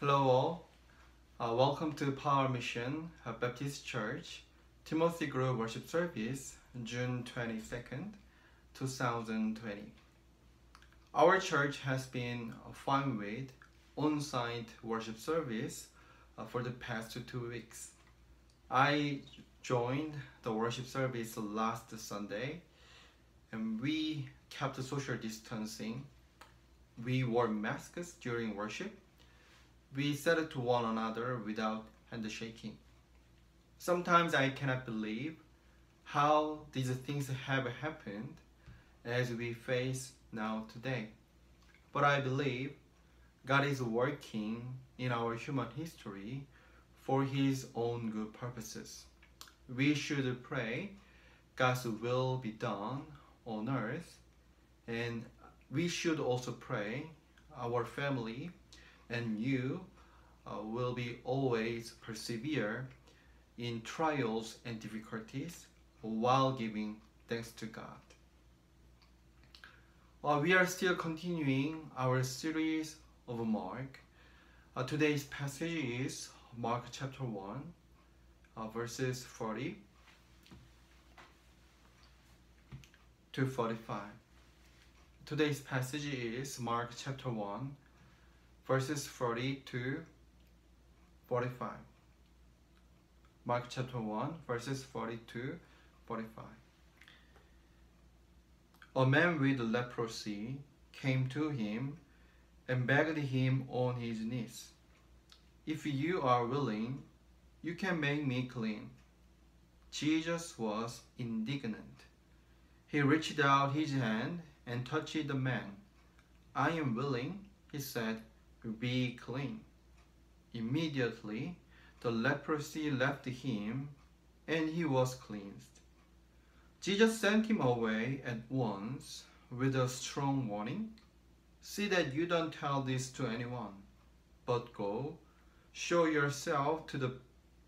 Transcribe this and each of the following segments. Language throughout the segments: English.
Hello all. Uh, welcome to Power Mission uh, Baptist Church Timothy Grove Worship Service, June 22nd, 2020. Our church has been fine with on-site worship service uh, for the past two weeks. I joined the worship service last Sunday and we kept social distancing. We wore masks during worship. We said to one another without handshaking. Sometimes I cannot believe how these things have happened as we face now today. But I believe God is working in our human history for His own good purposes. We should pray God's will be done on earth and we should also pray our family and you uh, will be always persevere in trials and difficulties while giving thanks to God. Uh, we are still continuing our series of Mark. Uh, today's passage is Mark chapter 1, uh, verses 40 to 45. Today's passage is Mark chapter 1, verses 40 to 45. Mark chapter 1, verses 42 45. A man with leprosy came to him and begged him on his knees, If you are willing, you can make me clean. Jesus was indignant. He reached out his hand and touched the man. I am willing, he said, be clean. Immediately, the leprosy left him and he was cleansed. Jesus sent him away at once with a strong warning See that you don't tell this to anyone, but go, show yourself to the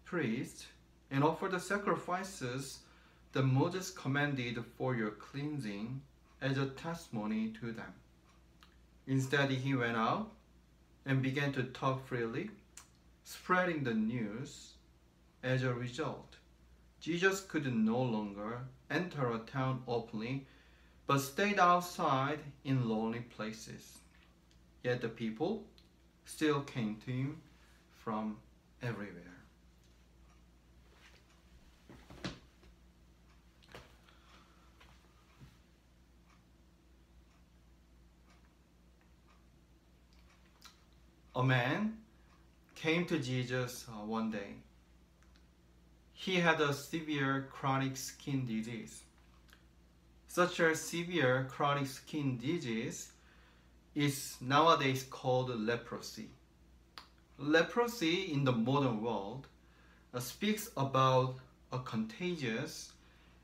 priest, and offer the sacrifices that Moses commanded for your cleansing as a testimony to them. Instead, he went out and began to talk freely spreading the news. As a result, Jesus could no longer enter a town openly, but stayed outside in lonely places. Yet the people still came to him from everywhere. A man came to Jesus uh, one day. He had a severe chronic skin disease. Such a severe chronic skin disease is nowadays called leprosy. Leprosy in the modern world uh, speaks about a contagious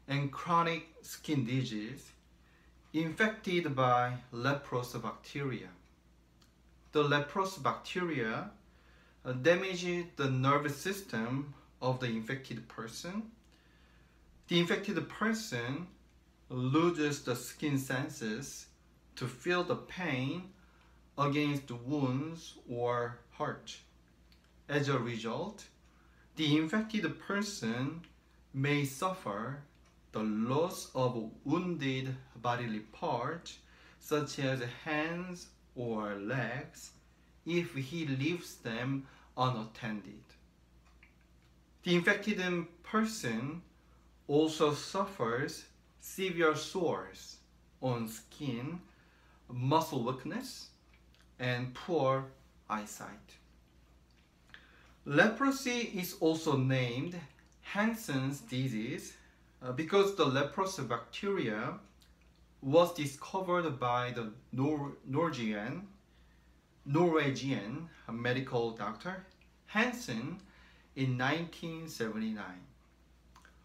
and chronic skin disease infected by leprous bacteria. The leprous bacteria uh, damages the nervous system of the infected person. The infected person loses the skin senses to feel the pain against wounds or hurt. As a result, the infected person may suffer the loss of wounded bodily parts such as hands or legs if he leaves them unattended. The infected person also suffers severe sores on skin, muscle weakness, and poor eyesight. Leprosy is also named Hansen's disease uh, because the leprous bacteria was discovered by the Nor Norwegian Norwegian medical doctor Hansen in 1979.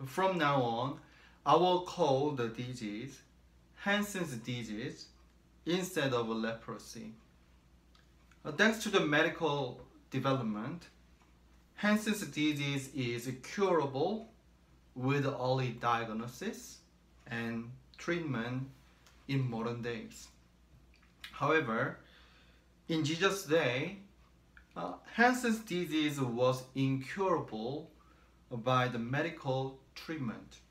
From now on, I will call the disease Hansen's disease instead of leprosy. Thanks to the medical development, Hansen's disease is curable with early diagnosis and treatment in modern days. However, in Jesus' day, Uh, Hansen's disease was incurable by the medical treatment.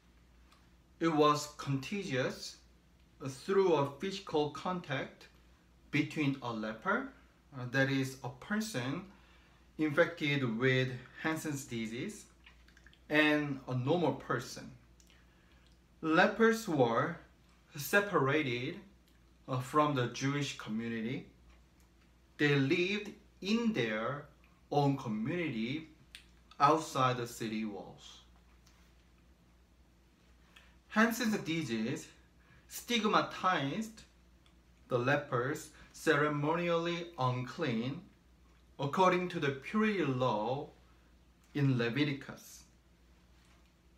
It was contagious through a physical contact between a leper, uh, that is, a person infected with Hansen's disease, and a normal person. Lepers were separated uh, from the Jewish community. They lived in their own community outside the city walls. Hansen's disease stigmatized the lepers ceremonially unclean according to the purity law in Leviticus.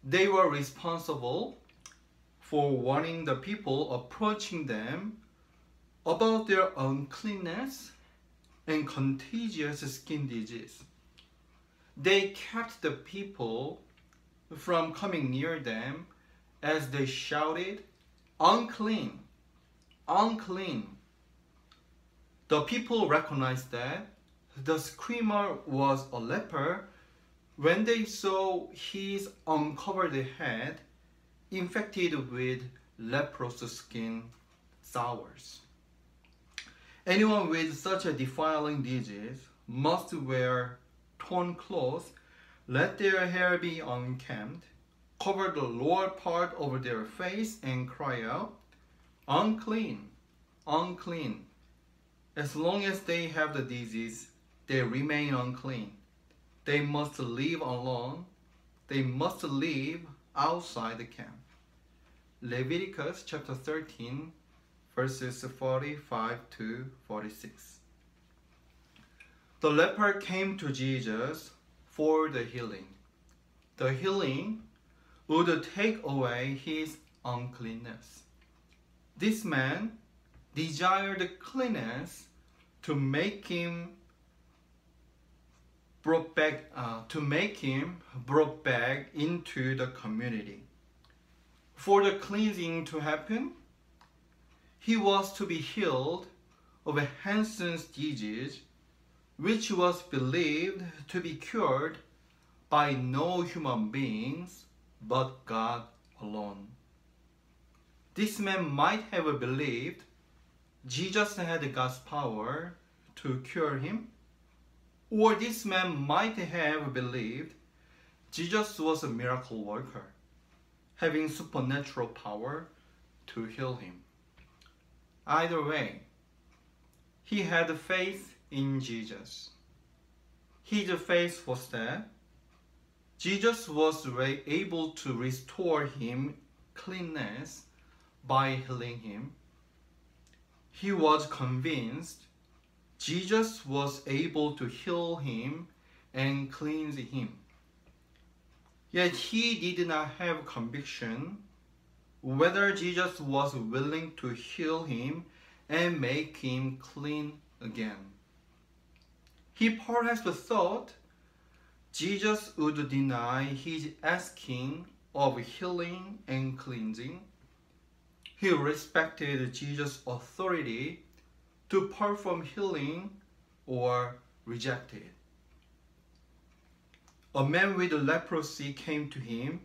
They were responsible for warning the people approaching them about their uncleanness and contagious skin disease. They kept the people from coming near them as they shouted, unclean, unclean. The people recognized that the screamer was a leper when they saw his uncovered head infected with leprous skin sores. Anyone with such a defiling disease must wear torn clothes, let their hair be unkempt, cover the lower part over their face and cry out, unclean, unclean. As long as they have the disease, they remain unclean. They must live alone. They must live outside the camp. Leviticus chapter 13, verses 45 to 46. The leper came to Jesus for the healing. The healing would take away his uncleanness. This man desired cleanness to make him brought back uh, to make him brought back into the community. For the cleansing to happen, he was to be healed of a Hansen's disease, which was believed to be cured by no human beings but God alone. This man might have believed Jesus had God's power to cure him, or this man might have believed Jesus was a miracle worker, having supernatural power to heal him. Either way, he had faith in Jesus. His faith was that Jesus was able to restore him cleanness by healing him. He was convinced Jesus was able to heal him and cleanse him. Yet he did not have conviction whether Jesus was willing to heal him and make him clean again. He perhaps thought Jesus would deny his asking of healing and cleansing. He respected Jesus' authority to perform healing or reject it. A man with leprosy came to him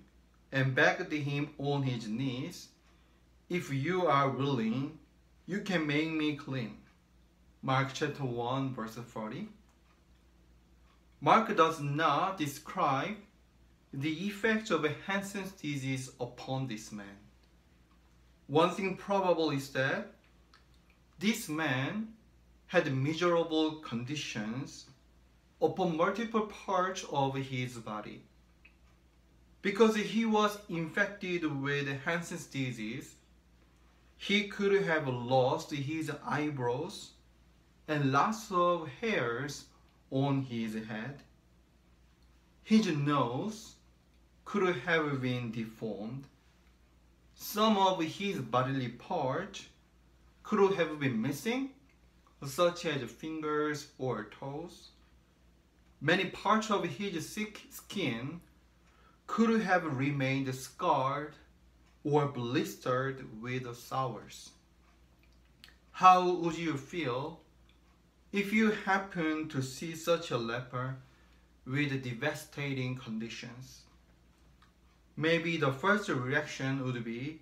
and begged him on his knees, If you are willing, you can make me clean. Mark chapter 1 verse 40. Mark does not describe the effect of a Hansen's disease upon this man. One thing probable is that this man had miserable conditions upon multiple parts of his body. Because he was infected with Hansen's disease, he could have lost his eyebrows and lots of hairs on his head. His nose could have been deformed. Some of his bodily parts could have been missing, such as fingers or toes. Many parts of his skin could have remained scarred or blistered with sores. How would you feel If you happened to see such a leper with devastating conditions, maybe the first reaction would be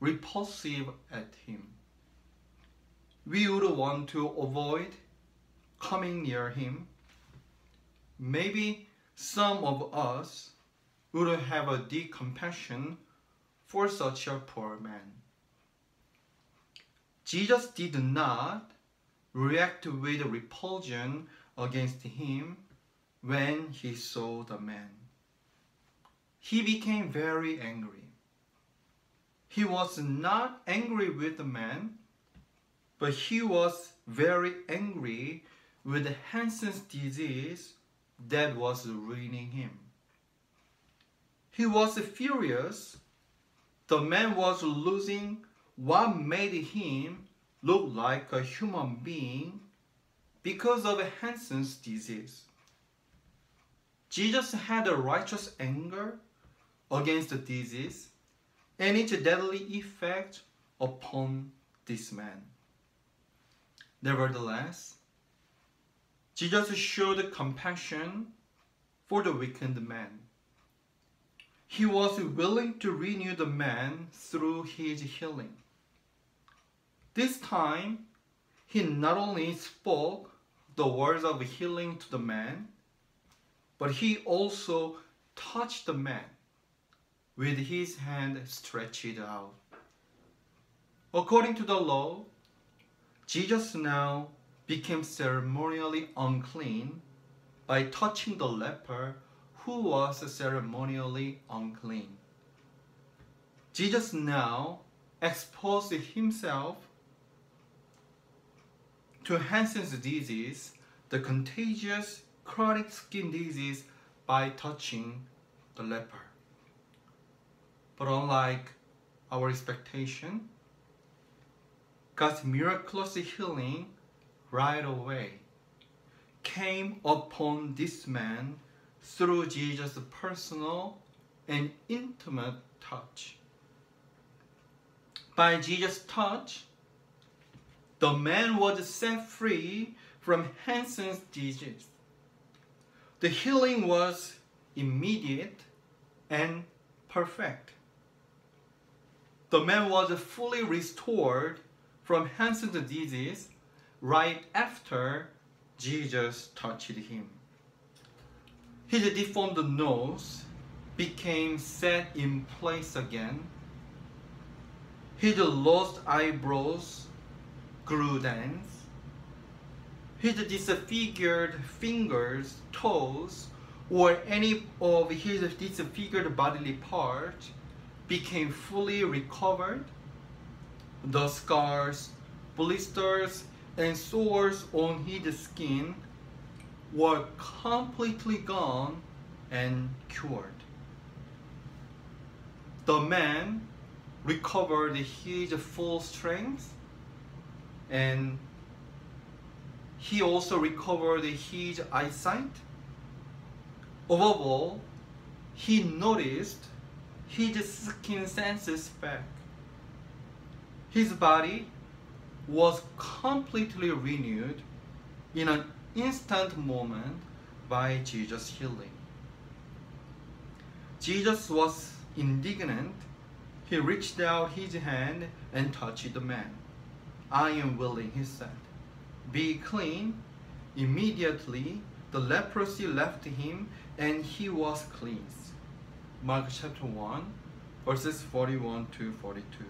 repulsive at him. We would want to avoid coming near him. Maybe some of us would have a deep compassion for such a poor man. Jesus did not react with repulsion against him when he saw the man. He became very angry. He was not angry with the man, but he was very angry with Hansen's disease that was ruining him. He was furious. The man was losing what made him look like a human being because of Hansen's disease. Jesus had a righteous anger against the disease and its deadly effect upon this man. Nevertheless, Jesus showed compassion for the weakened man. He was willing to renew the man through his healing. This time, he not only spoke the words of healing to the man, but he also touched the man with his hand stretched out. According to the law, Jesus now became ceremonially unclean by touching the leper who was ceremonially unclean. Jesus now exposed himself to Hansen's disease, the contagious chronic skin disease, by touching the leper. But unlike our expectation, God's miraculous healing right away came upon this man through Jesus' personal and intimate touch. By Jesus' touch, the man was set free from Hansen's disease. The healing was immediate and perfect. The man was fully restored from Hansen's disease right after Jesus touched him. His deformed nose became set in place again. His lost eyebrows grew dense. His disfigured fingers, toes, or any of his disfigured bodily parts became fully recovered. The scars, blisters, and sores on his skin were completely gone and cured. The man recovered his full strength and he also recovered his eyesight. Above all, he noticed his skin senses back. His body was completely renewed in an instant moment by Jesus' healing. Jesus was indignant. He reached out his hand and touched the man. I am willing, he said. Be clean. Immediately the leprosy left him and he was cleansed. Mark chapter 1, verses 41 to 42.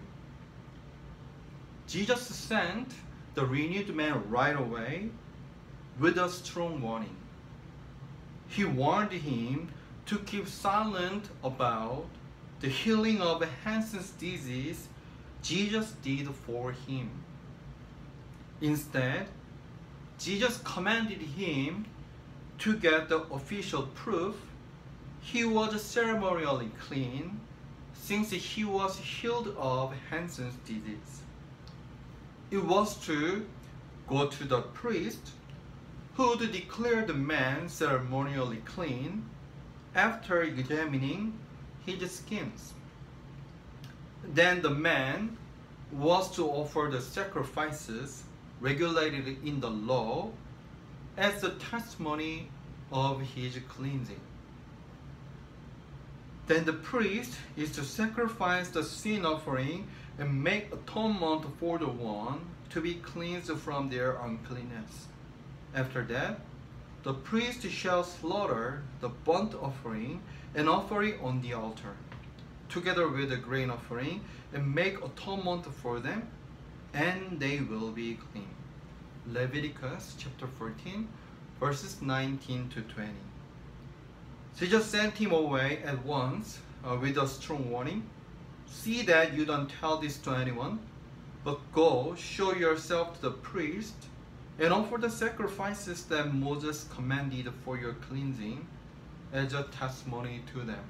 Jesus sent the renewed man right away with a strong warning. He warned him to keep silent about the healing of Hansen's disease Jesus did for him. Instead, Jesus commanded him to get the official proof he was ceremonially clean since he was healed of Hansen's disease. It was to go to the priest who would declare the man ceremonially clean after examining his skins. Then the man was to offer the sacrifices regulated in the law as the testimony of his cleansing. Then the priest is to sacrifice the sin offering and make atonement for the one to be cleansed from their uncleanness. After that, the priest shall slaughter the burnt offering and offer it on the altar, together with the grain offering, and make atonement for them, and they will be clean. Leviticus chapter 14, verses 19 to 20. Jesus sent him away at once uh, with a strong warning. See that you don't tell this to anyone, but go, show yourself to the priest, and offer the sacrifices that Moses commanded for your cleansing as a testimony to them.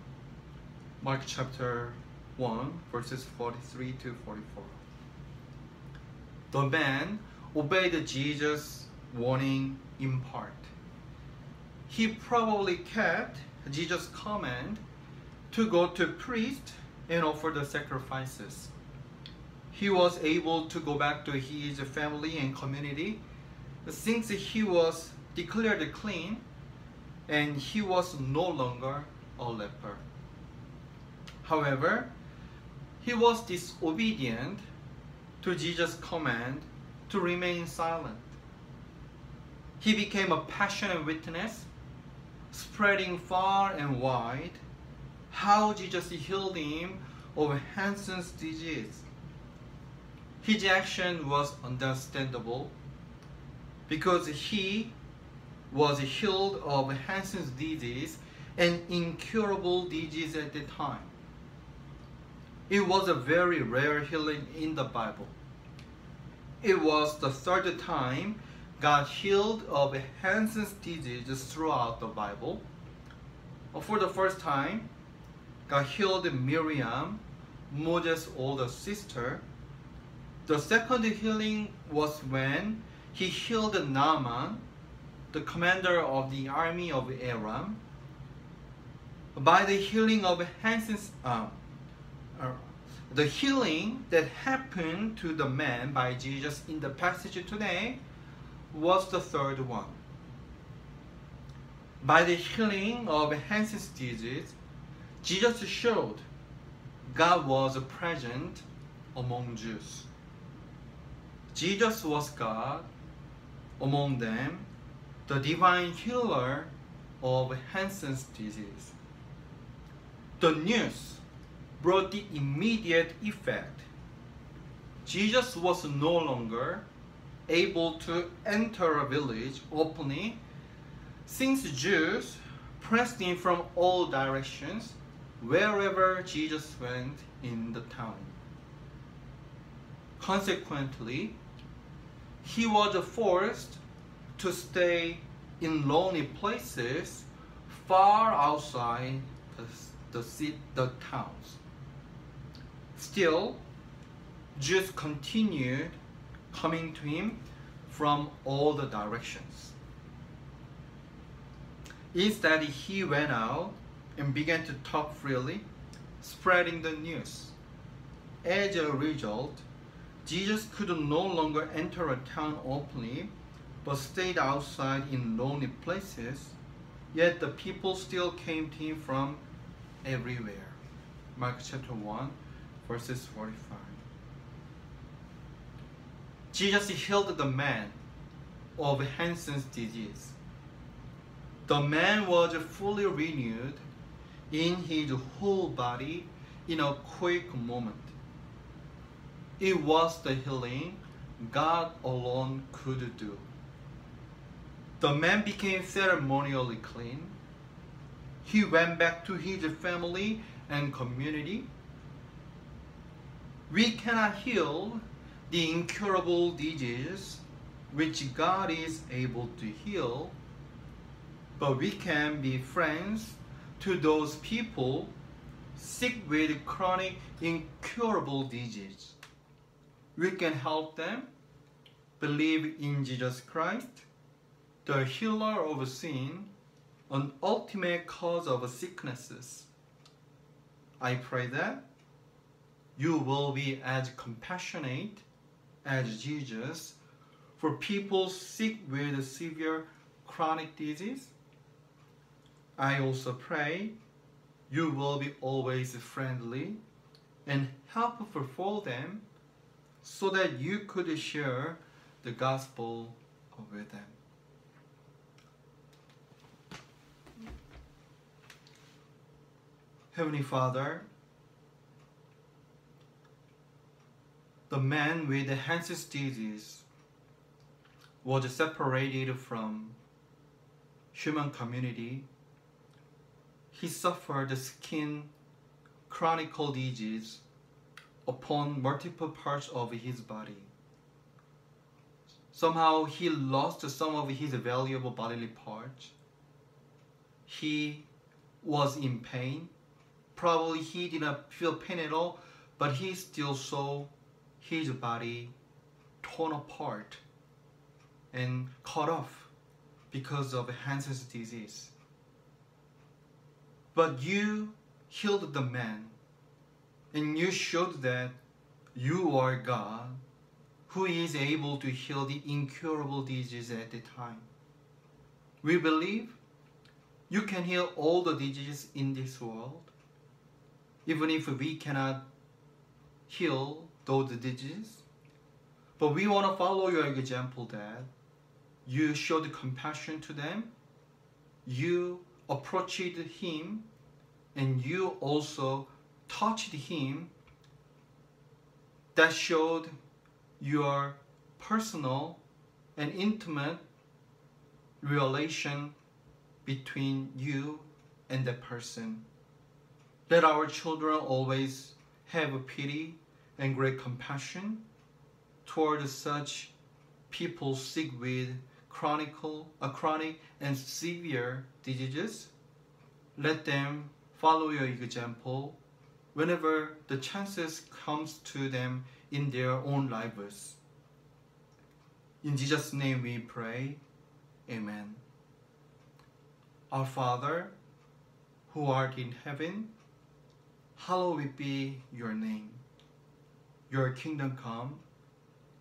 Mark chapter 1, verses 43 to 44. The man obeyed Jesus' warning in part. He probably kept Jesus' command to go to priest and offer the sacrifices. He was able to go back to his family and community since he was declared clean and he was no longer a leper. However, he was disobedient to Jesus' command to remain silent. He became a passionate witness, spreading far and wide how Jesus healed him of Hansen's disease. His action was understandable because he was healed of Hansen's disease, an incurable disease at the time. It was a very rare healing in the Bible. It was the third time God healed of Hansen's disease throughout the Bible. For the first time, God healed Miriam, Moses' older sister. The second healing was when he healed Naaman, the commander of the army of Aram. By the healing of Hansen's, uh, uh, the healing that happened to the man by Jesus in the passage today was the third one. By the healing of Hansen's disease, Jesus showed God was present among Jews. Jesus was God among them, the divine healer of Hansen's disease. The news brought the immediate effect. Jesus was no longer able to enter a village openly since Jews pressed in from all directions wherever Jesus went in the town. Consequently, he was forced to stay in lonely places far outside the, the, the towns. Still, Jews continued coming to him from all the directions. Instead, he went out and began to talk freely, spreading the news. As a result, Jesus could no longer enter a town openly, but stayed outside in lonely places, yet the people still came to him from everywhere. Mark chapter 1, verses 45. Jesus healed the man of Hansen's disease. The man was fully renewed in his whole body in a quick moment. It was the healing God alone could do. The man became ceremonially clean. He went back to his family and community. We cannot heal the incurable disease which God is able to heal, but we can be friends to those people sick with chronic incurable disease. We can help them believe in Jesus Christ, the healer of sin, an ultimate cause of sicknesses. I pray that you will be as compassionate as Jesus for people sick with severe chronic disease. I also pray you will be always friendly and helpful for them so that you could share the gospel with them. Heavenly Father, the man with the Hansen's disease was separated from human community. He suffered skin chronic disease upon multiple parts of his body. Somehow he lost some of his valuable bodily parts. He was in pain Probably he did not feel pain at all, but he still saw his body torn apart and cut off because of Hansen's disease. But you healed the man and you showed that you are God who is able to heal the incurable disease at the time. We believe you can heal all the diseases in this world even if we cannot heal those digits. But we want to follow your example that you showed compassion to them, you approached him, and you also touched him. That showed your personal and intimate relation between you and the person. Let our children always have a pity and great compassion toward such people sick with chronic, uh, chronic and severe diseases. Let them follow your example whenever the chances comes to them in their own lives. In Jesus' name we pray. Amen. Our Father, who art in heaven, hallowed be your name. Your kingdom come,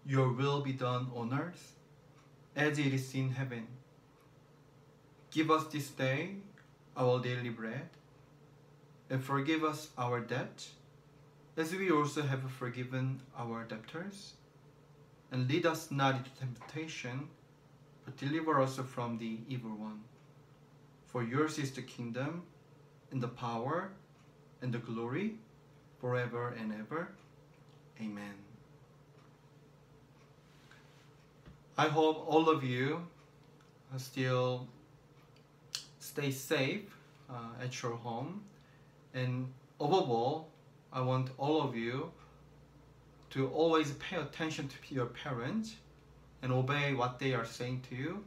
your will be done on earth as it is in heaven. Give us this day our daily bread, and forgive us our debt, as we also have forgiven our debtors. And lead us not into temptation, but deliver us from the evil one. For yours is the kingdom, and the power, and the glory forever and ever. Amen. I hope all of you still stay safe uh, at your home. And above all, I want all of you to always pay attention to your parents and obey what they are saying to you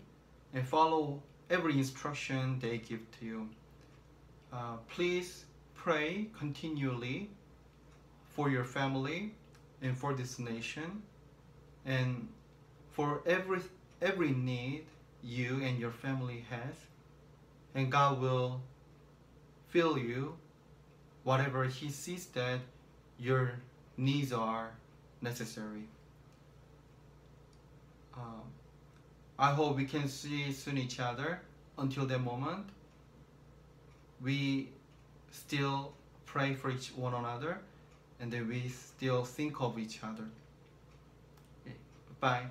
and follow every instruction they give to you. Uh, please pray continually for your family and for this nation and for every every need you and your family has and God will fill you whatever he sees that your needs are necessary. Um, I hope we can see soon each other until that moment. We still pray for each one another and we still think of each other. Okay. Bye.